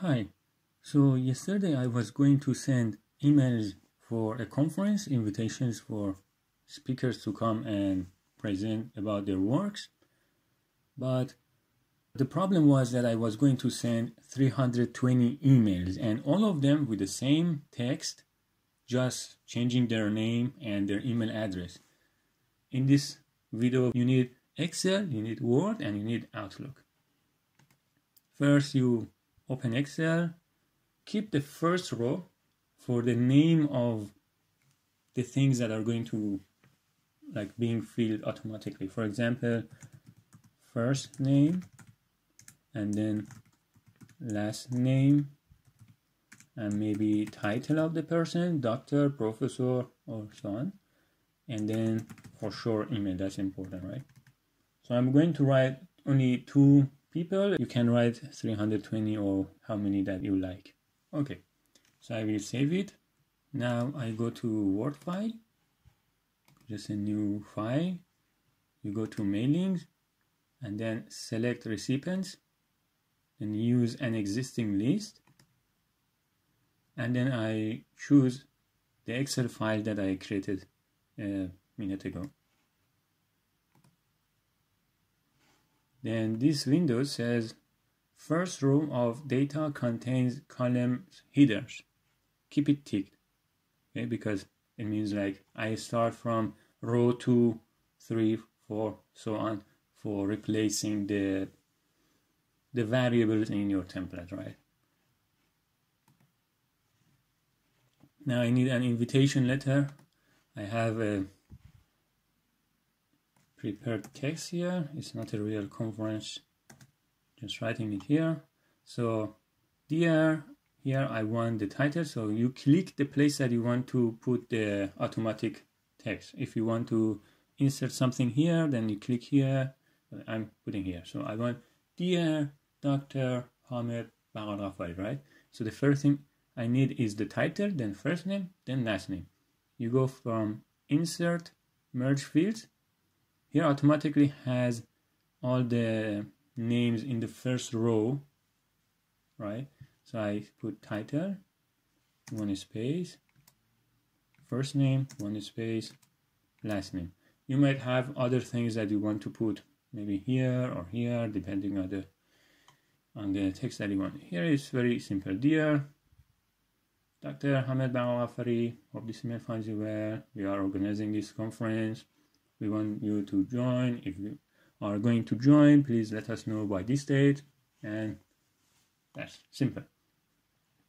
Hi. So yesterday I was going to send emails for a conference, invitations for speakers to come and present about their works. But the problem was that I was going to send 320 emails and all of them with the same text, just changing their name and their email address. In this video, you need Excel, you need Word, and you need Outlook. First, you open Excel, keep the first row for the name of the things that are going to like being filled automatically. For example, first name and then last name and maybe title of the person, doctor, professor, or so on. And then for sure email, that's important, right? So I'm going to write only two people. You can write 320 or how many that you like. Okay, so I will save it. Now I go to Word file, just a new file. You go to mailings and then select recipients and use an existing list. And then I choose the Excel file that I created a minute ago. Then this window says first row of data contains columns headers. Keep it ticked, okay? Because it means like I start from row two, three, four, so on for replacing the the variables in your template, right? Now I need an invitation letter. I have a prepared text here. It's not a real conference, just writing it here. So dear, here I want the title. So you click the place that you want to put the automatic text. If you want to insert something here, then you click here. I'm putting here. So I want dear Dr. Hamed Baghalghafari, right? So the first thing I need is the title, then first name, then last name. You go from insert, merge fields, here automatically has all the names in the first row right so I put title one space first name one space last name you might have other things that you want to put maybe here or here depending on the on the text that you want here is very simple dear Dr. Hamed Baghalghafari, hope this email finds you well. We are organizing this conference we want you to join. If you are going to join please let us know by this date. And that's simple.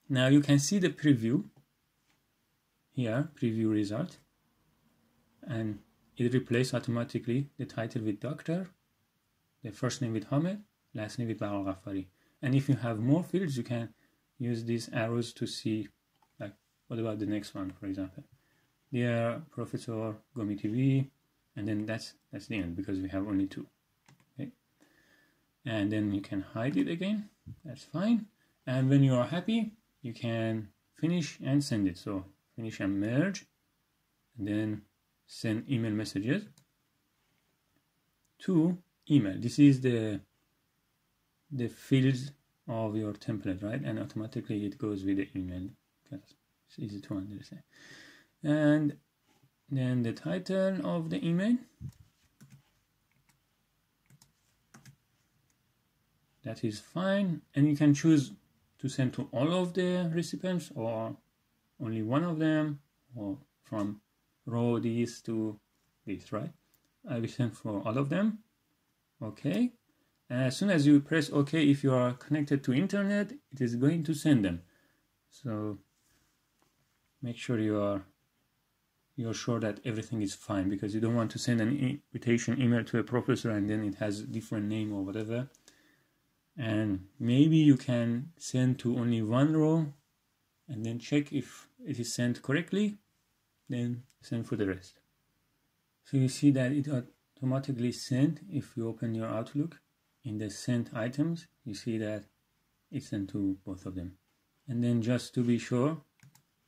Now you can see the preview. Here preview result. And it replaces automatically the title with doctor the first name with Hamed last name with Baghalghafari and if you have more fields you can use these arrows to see like what about the next one for example? Dear professor gomi tv and then that's that's the end because we have only two okay? And then you can hide it again. That's fine. And when you are happy you can finish and send it. So finish and merge. And then send email messages to email. This is the the fields of your template right? And automatically it goes with the email. It's easy to understand. And then the title of the email. That is fine. And you can choose to send to all of the recipients or only one of them or from row this to this right? I will send for all of them. Okay. And as soon as you press OK if you are connected to internet it is going to send them. So make sure you are you're sure that everything is fine because you don't want to send an invitation email to a professor and then it has a different name or whatever. And maybe you can send to only one row and then check if it is sent correctly then send for the rest. So you see that it automatically sent if you open your outlook. In the sent items you see that it's sent to both of them. And then just to be sure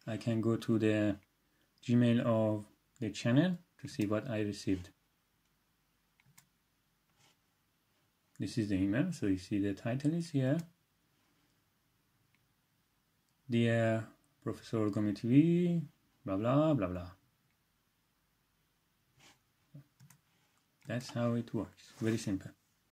I can go to the Gmail of the channel to see what I received. This is the email, so you see the title is here. dear Professor Gomi TV, blah blah blah blah. That's how it works. Very simple.